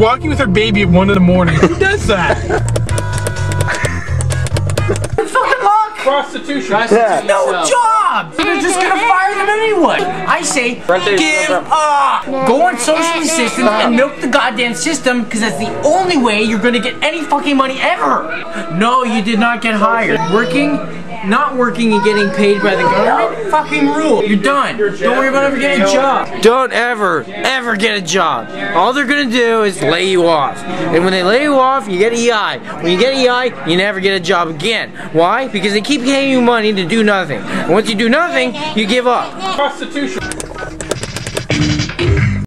walking with her baby at one in the morning. Who does that? Fucking luck. Prostitution. No job. They're just gonna fire them anyway. I say, give up. Go on social systems and milk the goddamn system because that's the only way you're gonna get any fucking money ever. No, you did not get hired. Working, not working and getting paid by the government, fucking rule. You're done. Don't worry about ever getting a job. Don't ever, ever get a job. All they're gonna do is lay you off. And when they lay you off, you get EI. When you get EI, you never get a job again. Why? Because they keep paying you money to do nothing. And once you do nothing, you give up. Prostitution.